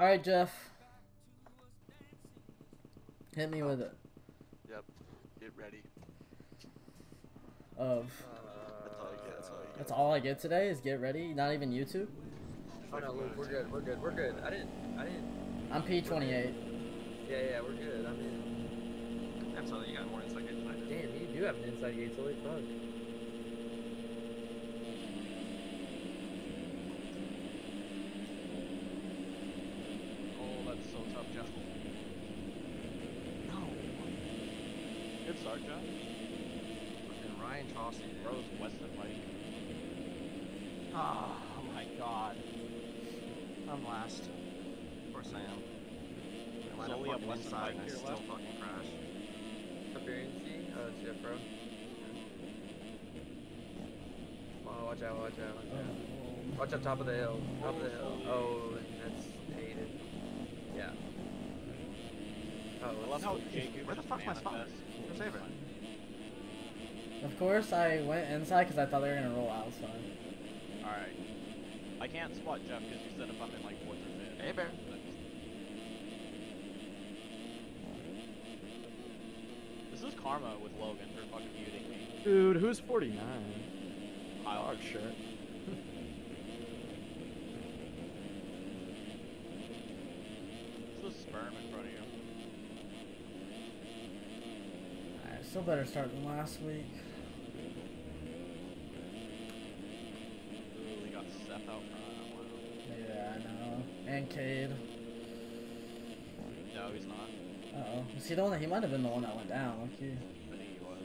All right, Jeff. Hit me with it. Yep. Get ready. Of uh, That's all get. That's all that's all I get today is get ready. Not even YouTube. Oh no, Luke, we're good. We're good. We're good. I didn't. I didn't. I'm P28. Yeah, yeah, we're good. I mean, Absolutely, you got more insight than I did. damn, you do have an inside gate. Holy fuck. Oh, that's so tough, Jeff. No. Good start, Jeff. Fucking Ryan Chauncey. dude. Bro's Weston Mike. Ah, oh, my god. I'm last. Of course I am. I line up Solely up fucking Weston inside and I to still left. fucking crash. Up here, NC. Oh, it's Jeff, bro. Oh, watch out, watch out, watch out. Watch up top of the hill. Top of the hill. Oh, and that's hated. Yeah. Oh, I love how Jacob Where the just fuck's my spot? manifests. Where's Avery? Of course, I went inside because I thought they were gonna roll outside. Alright. I can't spot Jeff because you said if I'm in like fourth or fifth. Hey, Bear. This is karma with Logan for fucking muting me. Dude, who's 49? Kyle. Dog shit. This is sperm in front of you. Alright, still better start than last week. Ooh, they got Seth out front. Wow. Yeah, I know. And Cade. No, he's not. Uh oh. Was he the one that he might have been the one that went down? Okay. I think he was.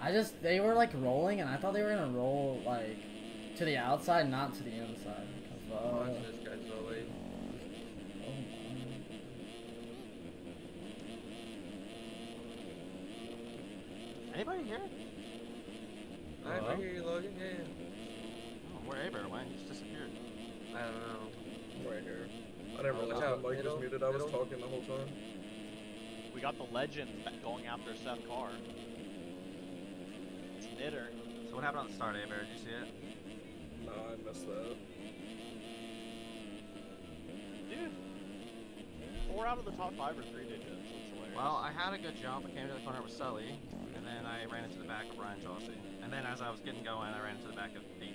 I just they were like rolling, and I thought they were gonna roll like to the outside, not to the inside. Because, uh, Watch this guy slowly. oh, Anybody here? Alright, I hear you, Logan. Yeah, yeah. Where Avery went? He just disappeared. I don't know. Right here. I didn't realize watch my mic was muted. I was middle. talking the whole time. We got the legend going after Seth Carr. It's Knitter. So what happened on the start, Avery? Did you see it? Nah, I missed that. Dude. Four out of the top five are three digits. That's hilarious. Well, I had a good jump. I came to the corner with Sully, and then I ran into the back of Ryan Chauncey. And then as I was getting going, I ran into the back of 82.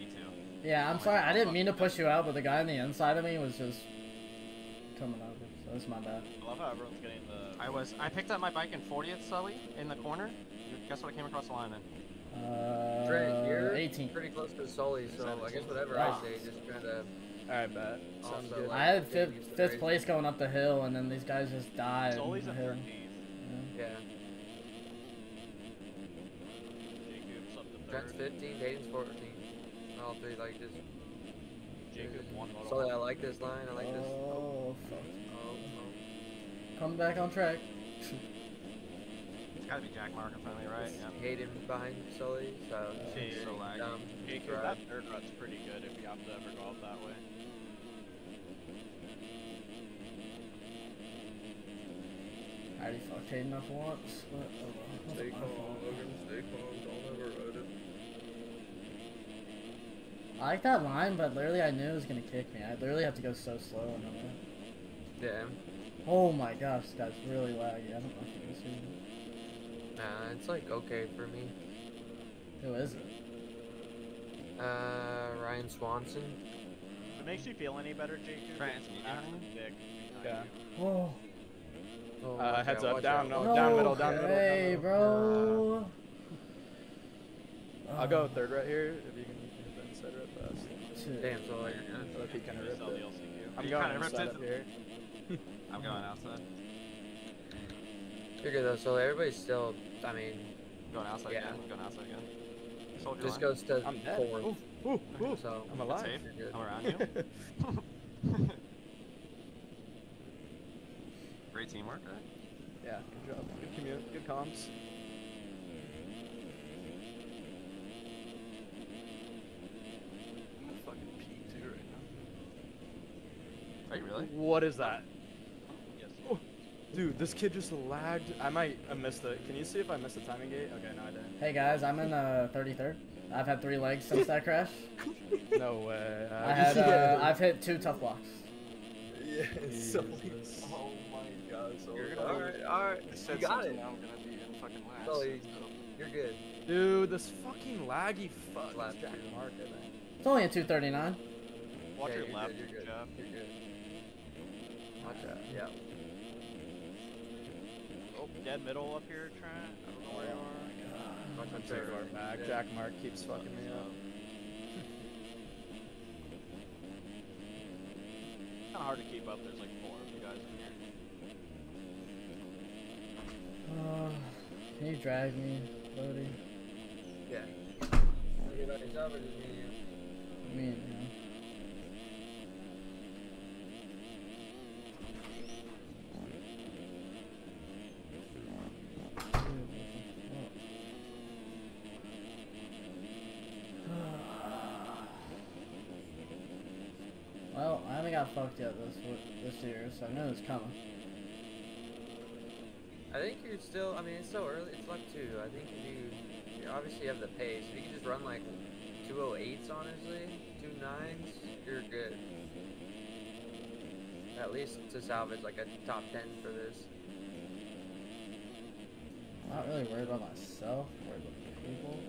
Yeah, I'm sorry. I didn't mean to push you out, but the guy on the inside of me was just coming over. So it's my bad. I love how everyone's getting the. I was I picked up my bike in 40th Sully in the corner. Guess what I came across the line in? Uh, Trey, you're 18. pretty close to Sully, so I guess whatever Ah. I say, just kind of. Alright, bet. Sounds Also, like- I had fifth, used to the fifth place going up the hill, and then these guys just died. Sully's in at the hill. 13th. Yeah. Jacob's up to Trent's 15, Hayden's 14. All like this. Jacob one moto. Sully, I like this line. I like this. Oh, fuck. Oh, oh. Come back on track. It's gotta be Jack Mark finally, front of me, right? Yeah. Hayden behind Sully, so. Jeez, so laggy. Um, Jacob, right. that third rut's pretty good if you have to ever go out that way. I already fucked Hayden up once, but oh well. Stay That's calm. Logan. Stay calm. Don't override it. I like that line, but literally I knew it was gonna kick me. I literally have to go so slow. And I'm Yeah. oh my gosh, that's really laggy. I don't know if you can see. Nah, it's like okay for me. Who is it? Uh, Ryan Swanson. If it makes you feel any better, Jacob, Trent, it's me ask dick Yeah. Whoa. Oh, Oh, Uh, heads up, down, out. no. down middle, down middle, down Hey, middle. bro. I'll go Oh, third right here if you can hit the inside right fast. shit. Damn, so like, Look, he kind of ripped it. I'm going kinda ripped it. up here. I'm going outside. figure though, so everybody's still, I mean, going outside Yeah. again. Going outside again. Soldier just line. goes to I'm dead. four. Ooh, ooh, ooh. So, I'm alive. safe. You're good. I'm around you. Great teamwork, right? Yeah, good job. Good commute. Good comms. I'm fucking P2 right. Are you really? What is that? Yes. Oh. Dude, this kid just lagged. I might have missed it. Can you see if I missed the timing gate? Okay, no, I didn't. Hey guys, I'm in uh 33rd. I've had three legs since that crash. No way. Uh, I had uh, I've hit two tough blocks. Yeah, so Jesus. Oh my god, so You're gonna Alright, lose. alright. I You got something, it. I'm gonna be in fucking last. Sully, so- you're good. Dude, this fucking laggy fuck. Last Jack. Mark, I think. It's only a 239. Watch yeah, your you're left, good, you're good. Jeff. You're good. Watch out. Yeah. Oh, dead middle up here, Trent. I don't know where you are. Watch I'm too far back. Yeah. Jack Mark keeps fucking me up. Kind of hard to keep up. There's like four of you guys in here. Uh, can you drag me, Bodie? Yeah. Okay, by yourself or just me and you? Me and fucked up this this year, so I know it's coming. I think you're still. I mean, it's so early. It's left two. I think if you, you obviously have the pace. If you can just run like 208s, honestly, two nines, you're good. At least to salvage like a top ten for this. I'm not really worried about myself, I'm worried about the people.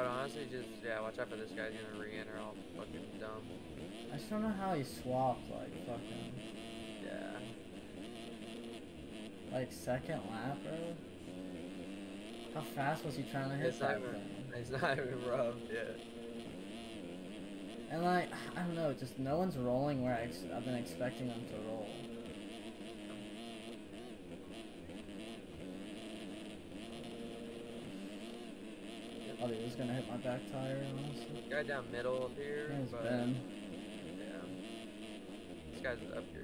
But honestly, just yeah, watch out for this guy's gonna re-enter all fucking dumb. I just don't know how he swapped like fucking Yeah. like second lap, bro. How fast was he trying to hit It's not that even. thing? It's not even rough. Yeah. And like I don't know, just no one's rolling where I ex- I've been expecting them to roll. Oh, dude, was gonna hit my back tire, honestly. Guy down middle up here. There's but, Ben. Yeah. This guy's up your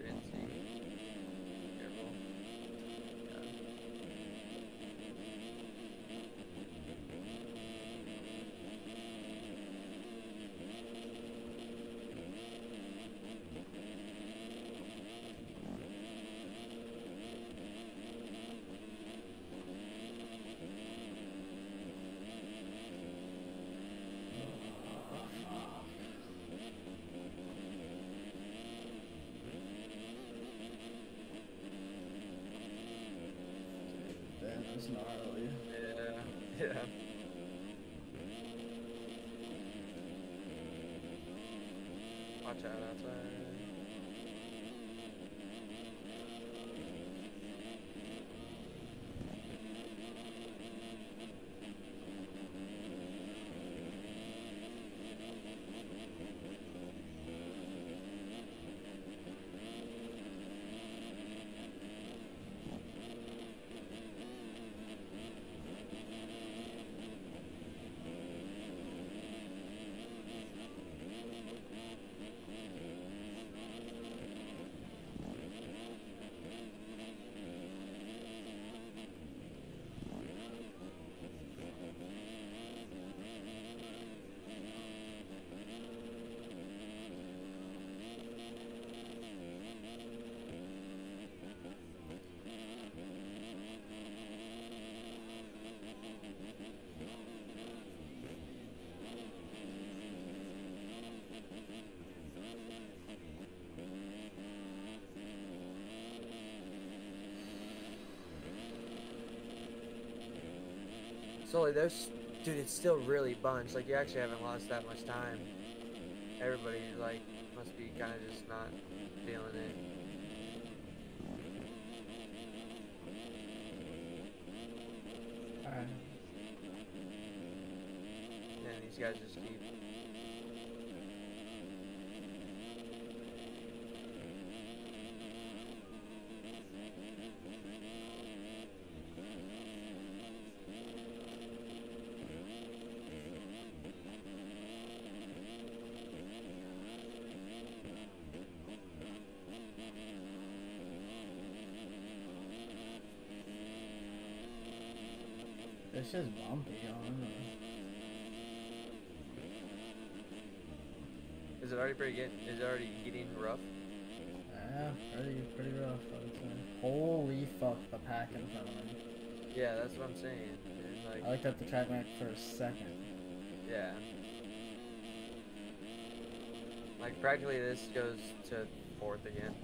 Watch out outside. Sully, there's dude, it's still really bunched. Like you actually haven't lost that much time. Everybody like must be kind of just not feeling it. Alright. And these guys just keep. This It's just bumpy. Is it already pretty get? Is it already getting rough? Yeah, pretty pretty rough. I would say. Holy fuck, the pack in front of me. Yeah, that's what I'm saying. Like, I looked at the track map for a second. yeah. Like practically this goes to fourth again.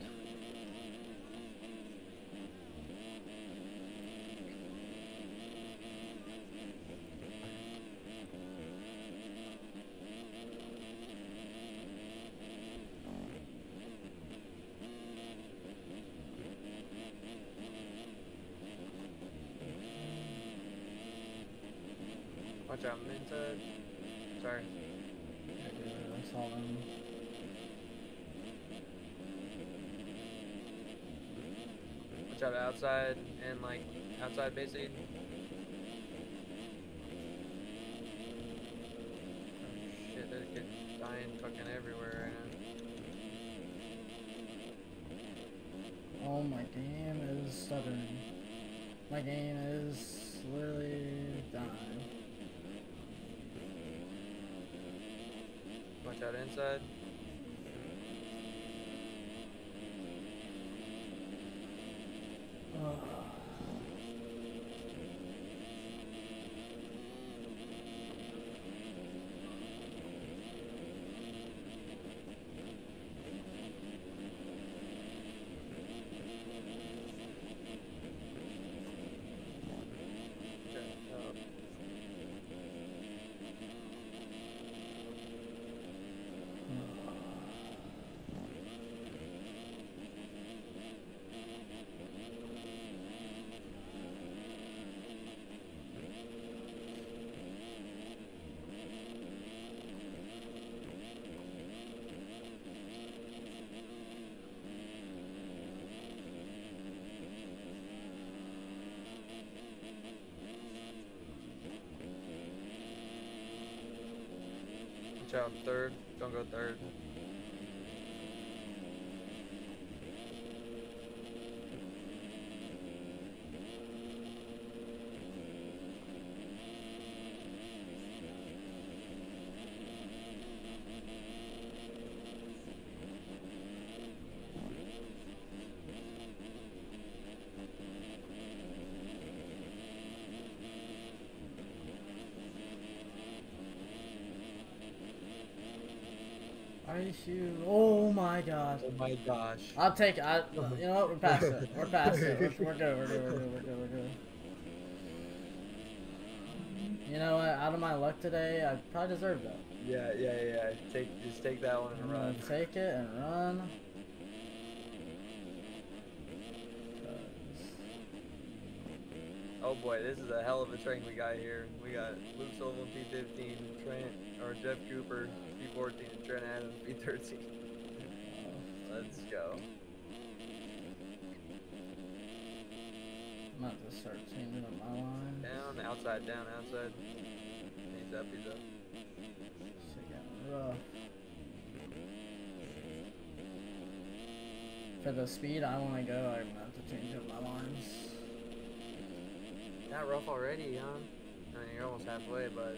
Watch out, I'm inside. Sorry. Yeah, dude, I saw them. Watch out outside and like outside basically. Oh shit, there's kids dying fucking everywhere right now. Oh, my game is stuttering. My game is literally dying. Watch out inside. Shut up. Watch out third. Don't go third. Oh my gosh. Oh my gosh. I'll take it. I, you know what? We're past it. We're past it. We're, we're good. We're good. We're good. We're good. We're good. You know what? Out of my luck today, I probably deserved that. Yeah, yeah, yeah. Take just take that one I'm and run. Mm, take it and run. Oh boy, this is a hell of a train we got here. We got Luke Sullivan P15, Trent or Jeff Cooper P14, and Trent Adams P13. Let's go. I'm about to start changing up my line. Down, outside, down, outside. He's up, he's up. Shit getting rough. For the speed I want to go, I'm have to change up my lines. Not rough already, huh? I mean, you're almost halfway, but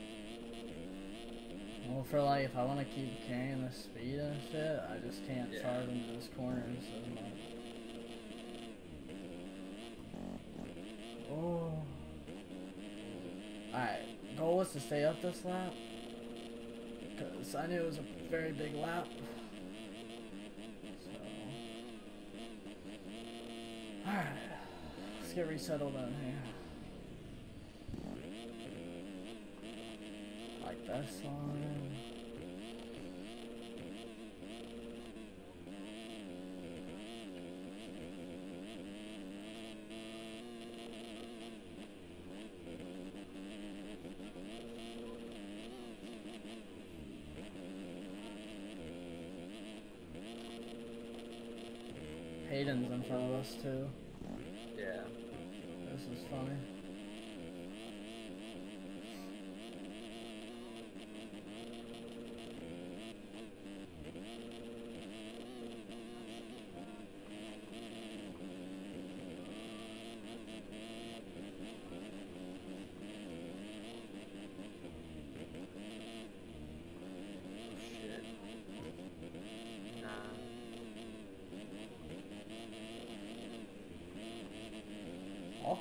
Well, for like, if I want to keep carrying the speed and shit, I just can't Yeah. charge into this corner so much. Oh. Alright, goal was to stay up this lap. Because I knew it was a very big lap. So. Alright. Let's get resettled in here. Like this line. Hayden's in front of us too.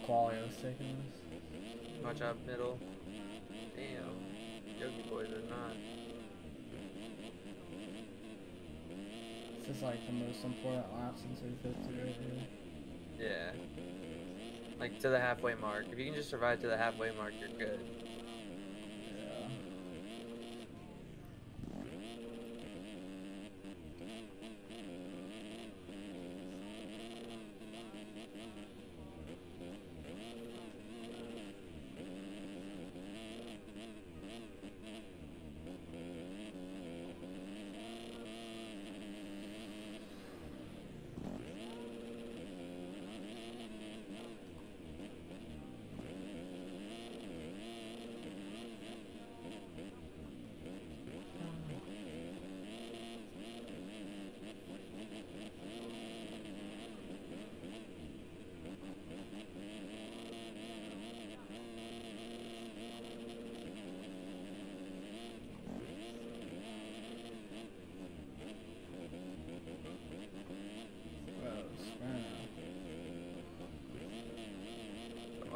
Quality was taking this. Watch out, middle. Damn. Yogi boys are not. This is like the most important laps in 250 right here. Yeah. Like to the halfway mark. If you can just survive to the halfway mark, you're good.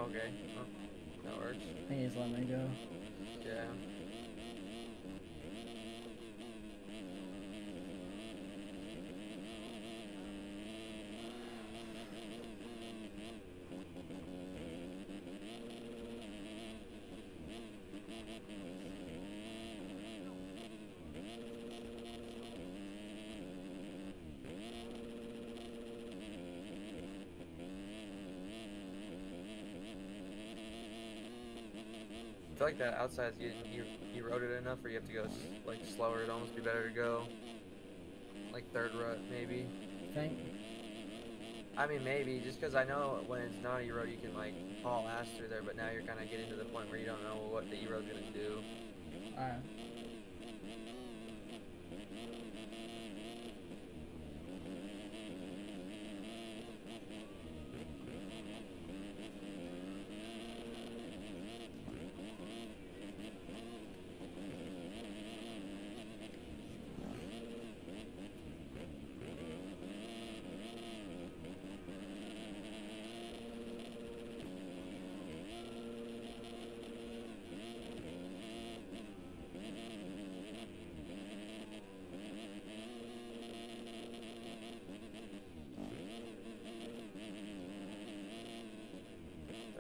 Okay. That works. I think he's letting me go. I feel like that outside you you you rode it enough, or you have to go like slower. It'd almost be better to go like third rut maybe. Think. I mean maybe just because I know when it's not E road you can like haul ass through there, but now you're kind of getting to the point where you don't know what the road's gonna do. Alright.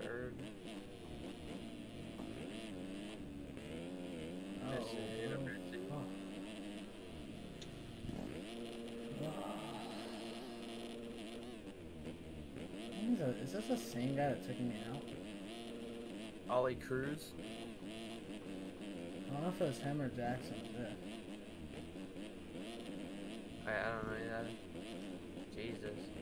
Third. Oh. That's it, up here, too. Oh. Is this the same guy that took me out? Ollie Cruz. I don't know if it was him or Jackson. I I don't know. Jesus.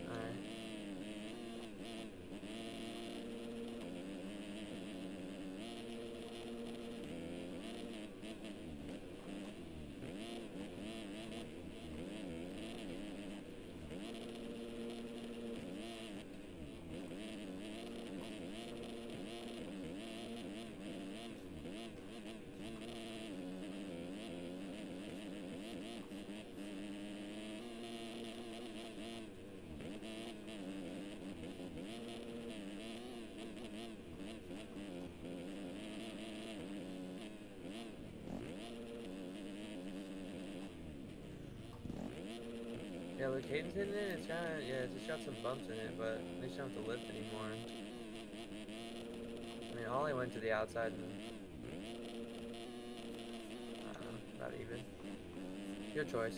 Yeah, the Hayden's hitting it. It's of yeah, it's just got some bumps in it, but at least you don't have to lift anymore. I mean, Ollie went to the outside and about even. Your choice.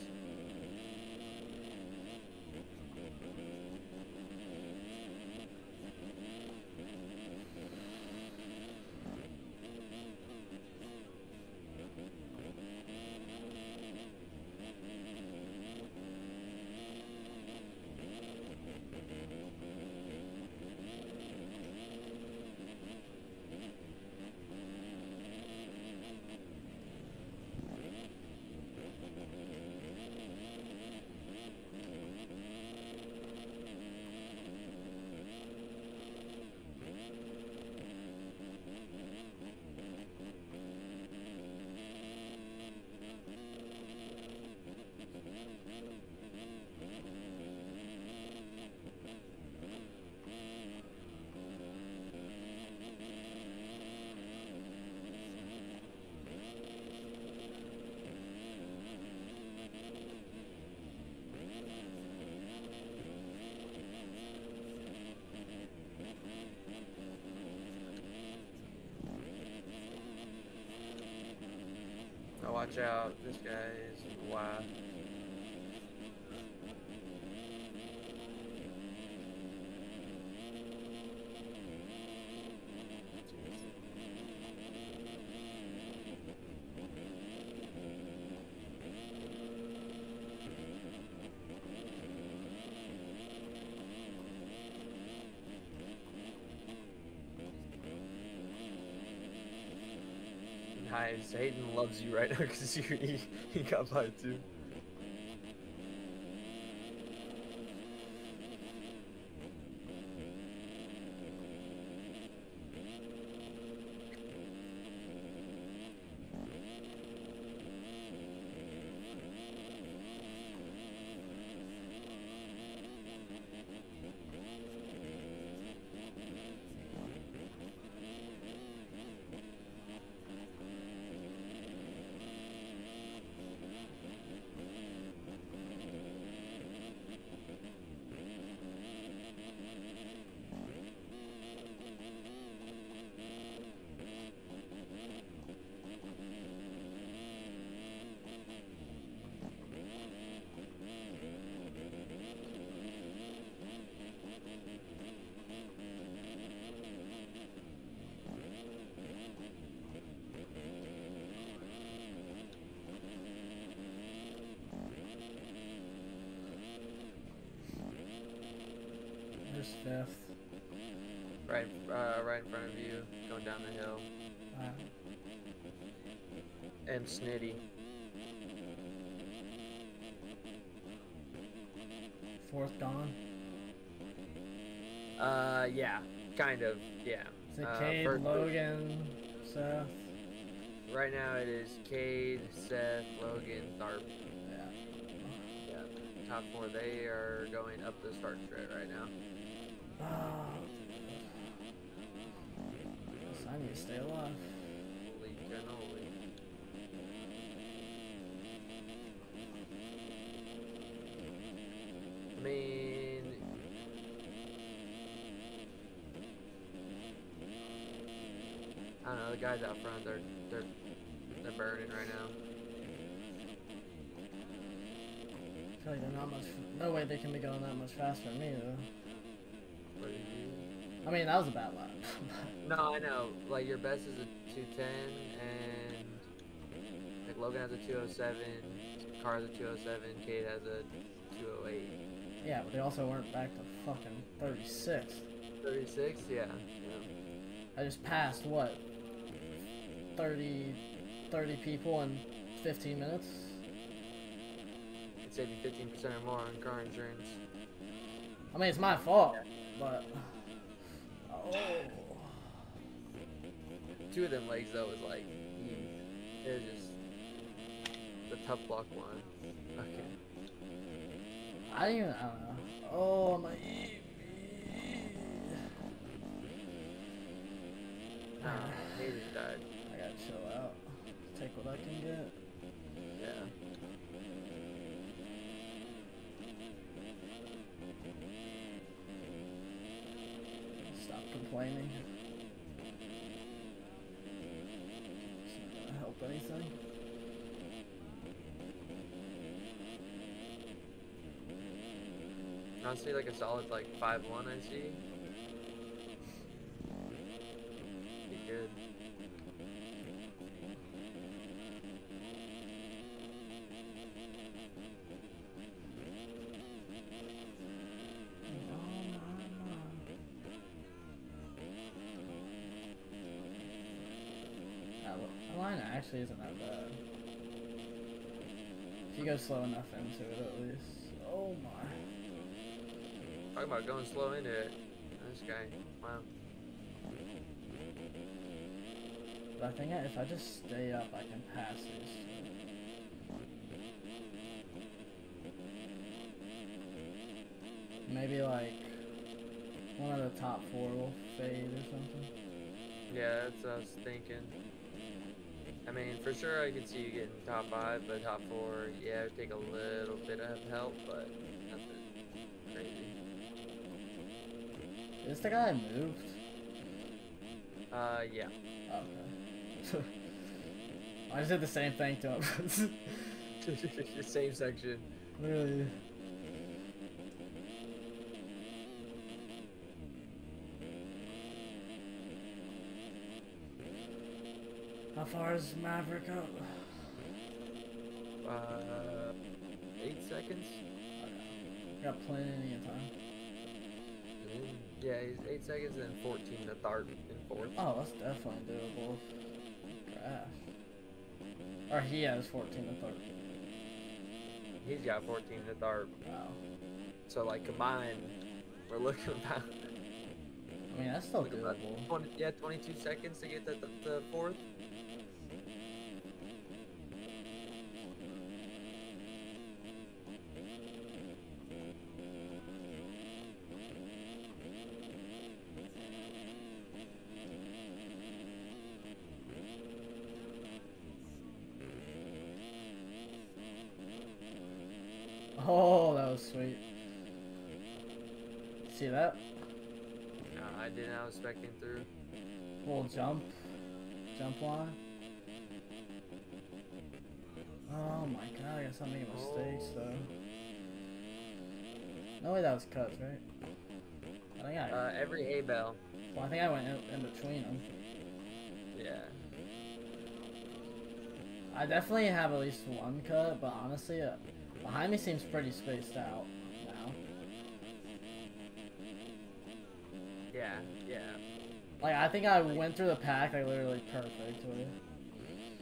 Watch out, this guy is wow. Nice. Hayden loves you right now because he, he got by too. Fifth. Right, uh, right in front of you, going down the hill. Alright. And Snitty. Fourth gone. Uh, yeah, kind of, yeah. Is it Uh, Cade, first- Logan, Seth? Right now it is Cade, Seth, Logan, Tharp. Yeah. Yeah, top four. They are going up the start straight right now. Ah. Guess I need to stay alive. Holy cannoli. I mean, I don't know. The guys out front, they're they're they're burning right now. I feel like they're not much. No way they can be going that much faster than me though. What did you? I mean, that was a bad lap. No, I know. Like your best is a 210, and like Logan has a 207, Carr has a 207, Cade has a 208. yeah, but they also weren't back to fucking 36. 36, yeah. yeah. I just passed what? 30, 30 people in 15 minutes. It'd save you 15% or more on car insurance. I mean, it's my fault, but. Two of them legs though was like, mm, they're just the tough block one. Okay. I didn't even. I don't know. Oh, my. Nah, Hayden died. I gotta chill out. Take what I can get. Yeah. Stop complaining. Help anything. Honestly, like a solid like five one. I see. Be good. That li- that line actually isn't that bad. If you go slow enough into it, at least. Oh my. Talking about going slow into it. This guy. Wow. But I think if I just stay up, I can pass these. Maybe like one of the top four will fade or something. Yeah, that's what I was thinking. I mean, for sure I could see you getting top five, but top four, yeah, it'd take a little bit of help, but nothing crazy. Is the guy moved? Uh, yeah. Okay. I just did the same thing to him. Same section. Literally. How far is Maverick up? Uh, eight seconds. Got plenty of time. Yeah, he's eight seconds and then 14 to Tharp and fourth. Oh, that's definitely doable. Crash. Or he has 14 to 30. He's got 14 to Tharp. Wow. So like combined, we're looking about, I mean, that's still doable. 20, yeah 22 seconds to get to the, the fourth. Oh, that was sweet. See that? Uh, I didn't. I was expecting through. Little jump. Jump line. Oh my god, I guess I'm making mistakes though. No way that was cuts, right? I think I, Uh, every A bell. well, I think I went in, in between them. Yeah. I definitely have at least one cut, but honestly, uh, behind me seems pretty spaced out now. Yeah. Yeah. Like I think I went through the pack like literally perfectly.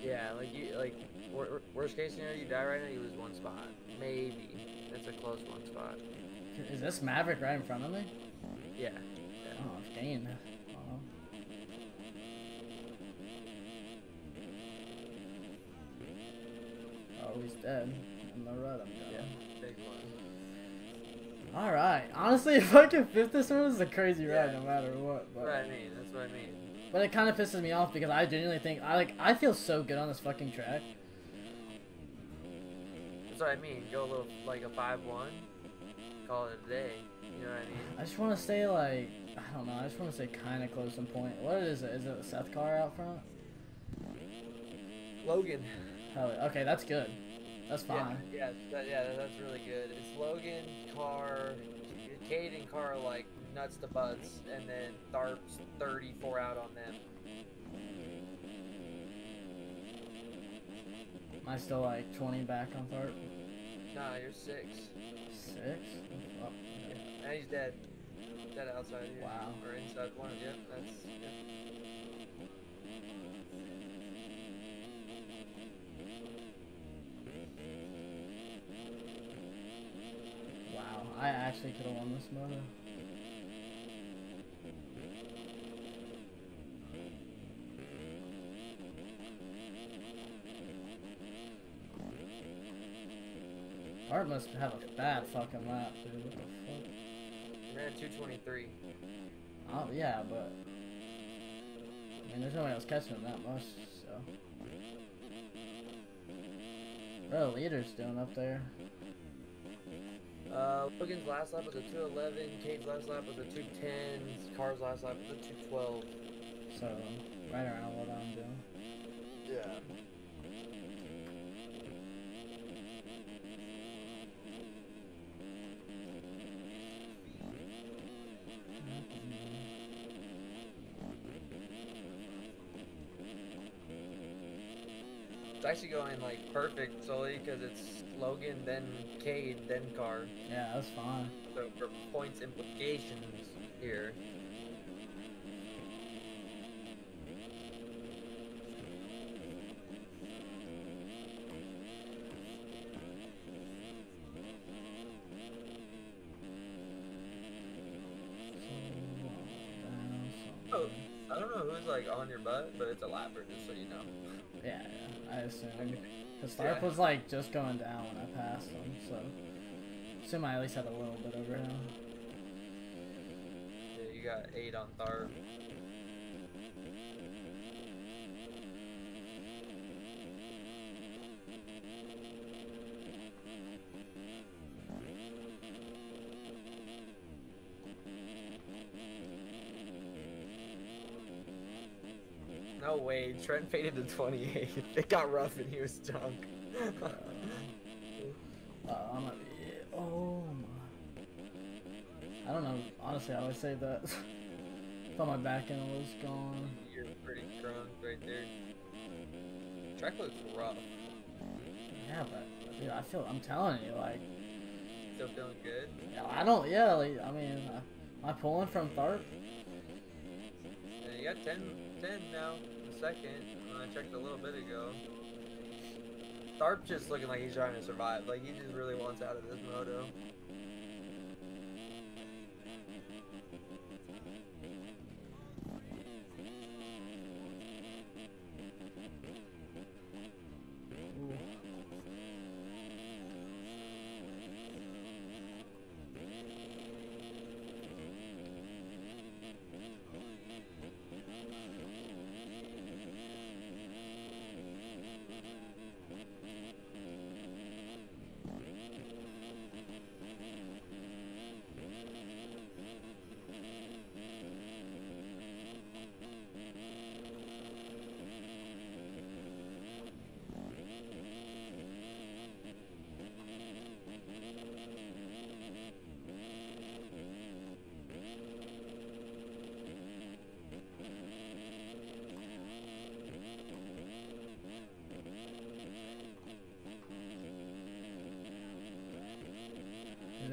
Yeah. Like you like wor- wor- worst case scenario, you die right now. You lose one spot. Maybe. That's a close one spot. Is this Maverick right in front of me? Yeah. Oh, I've. Oh. Oh, he's dead. In the rut, I'm Yeah. Big one. All right. Honestly, if I can fifth this one, this is a crazy ride, no matter what. But, what I mean. What I mean. but it kind of pisses me off because I genuinely think I like I feel so good on this fucking track. That's what I mean. Go a little like a five-one. Call it a day. You know what I mean? I just want to stay like I don't know. I just want to stay kind of close in point. What is it? Is it a Seth Carr out front? Logan. Hell. Okay, that's good. That's fine. yeah, that, yeah, that's really good. It's Logan, Carr, Cade and Carr like nuts to butts, and then Tharp's 34 out on them. Am I still like 20 back on Tharp? Nah, you're six. Six? Oh. And he's dead. Dead outside here. Wow. Or inside one of yep, that's yeah. Wow, I actually could have won this moto. Must have a bad fucking lap, dude. What the fuck? Ran 223. Oh, yeah, but. I mean, there's nobody else catching him that much, so. What are the leaders doing up there? Uh, Logan's last lap was a 211, Cade's last lap was a 210, Carr's last lap was a 212. So, right around actually going like perfect solely because it's Logan, then Cade, then Carr. Yeah, that's fine. So for points implications here. Oh, I don't know who's like on your butt, but it's a lapper, just so you know. Yeah, yeah, I assume. Because Yeah. Tharp was like just going down when I passed him, so. Assume I at least had a little bit over him. Yeah, you got eight on Tharp. No way, Trent faded to 28. It got rough and he was junk. Uh, I'm gonna. Oh my. I don't know. Honestly, I would say that. thought my back end was gone. You're pretty drunk right there. Track looks rough. Yeah, but dude, I feel. I'm telling you, like, Still feeling good? yeah, I don't. Yeah, like, I mean, uh, am I pulling from Tharp? Yeah, you got 10, 10 now in a second. I checked a little bit ago. Tharp just looking like he's trying to survive. Like he just really wants out of this moto.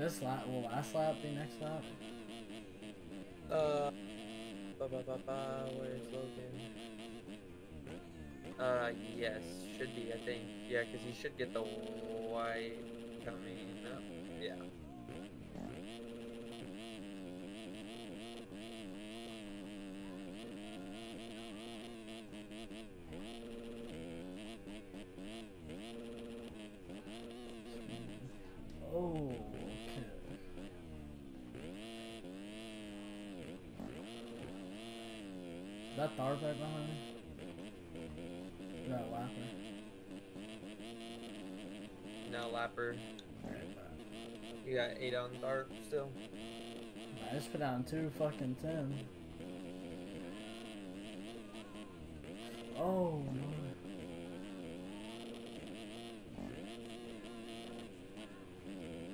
This lap? Will last lap be next lap? Uh, ba ba ba ba. Where's Logan? Uh, yes, should be. I think. Yeah, because he should get the white coming up. Yeah. Oh, okay. Is that Tharp right behind me? Is that Lapper? Now Lapper, Alright, bet. You got eight on still. I just put down two fucking ten. Oh no.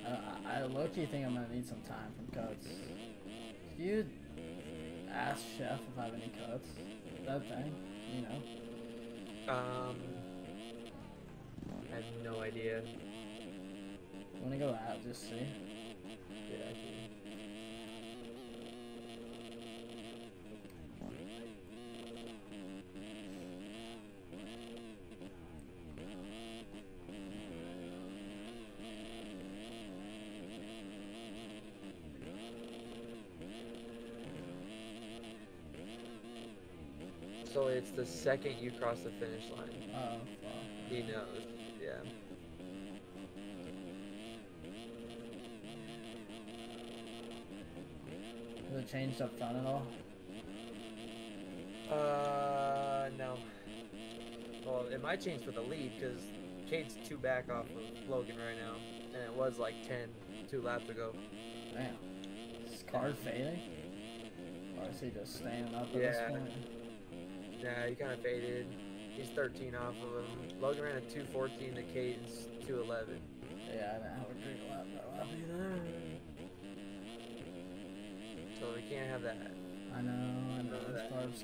I, I, I low key think I'm gonna need some time from cuts. Could you ask Chef if I have any cuts? That thing, you know. Um, I have no idea. Wanna go out just see? Yeah, So it's the second you cross the finish line. Oh fuck. He knows. Yeah. Has it changed up front at all? Uh, no. Well, it might change for the lead because Cade's two back off of Logan right now, and it was like 10 two laps ago. Damn. Is Carr fading? Or is he just standing up at Yeah. this point? Yeah, he kind of faded. He's 13 off of him. Logan ran a 214 to Cade's 211. Yeah, I didn't have a great lap that lap either. So we can't have that. I know, I know None of this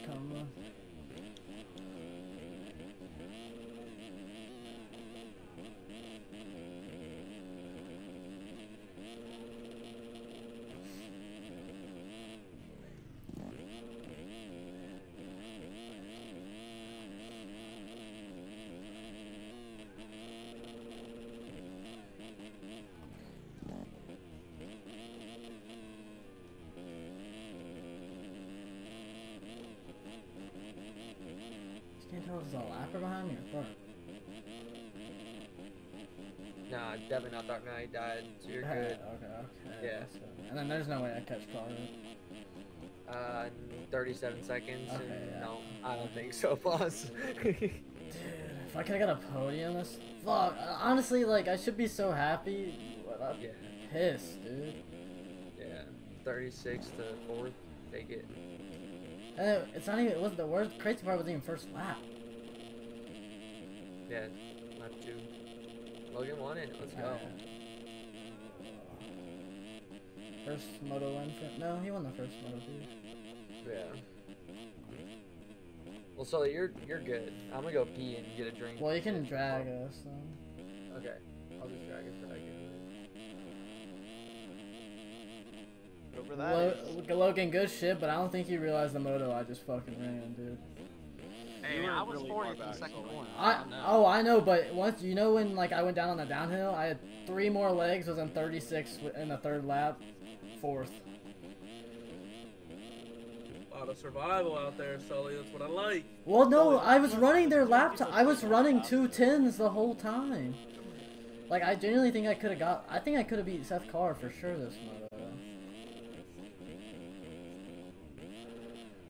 behind me. Nah, definitely not Dark Knight died. So you're good. okay, okay. Yeah. good. And then there's no way I catch Carter. Uh, 37 seconds. Okay, and yeah. No, I don't think so, boss. Dude, if I could've got a podium this fuck honestly like I should be so happy. But I'm yeah, pissed, dude. yeah. 36 to fourth. Take it. And it, it's not even. It wasn't the worst. Crazy part wasn't even first lap. Yeah, lap two. Logan won it. Let's go. Alright. First moto win for no, he won the first moto. Dude. Yeah. Well, Sully, you're you're good. I'm gonna go pee and get a drink. Well, you can drag us. Then. Okay, I'll just drag it for that. Over that. Lo- is- Logan, good shit, but I don't think you realized the moto I just fucking ran, dude. Hey, You were I was really 40th far in the second so- corner. I know. oh I know, but once you know when like I went down on the downhill, I had three more legs, was in 36 in the third lap, fourth. A lot of survival out there, Sully. That's what I like. Well, no, I was running their lap. like I was running two tens the whole time. Like I genuinely think I could have got. I think I could have beat Seth Carr for sure this moto.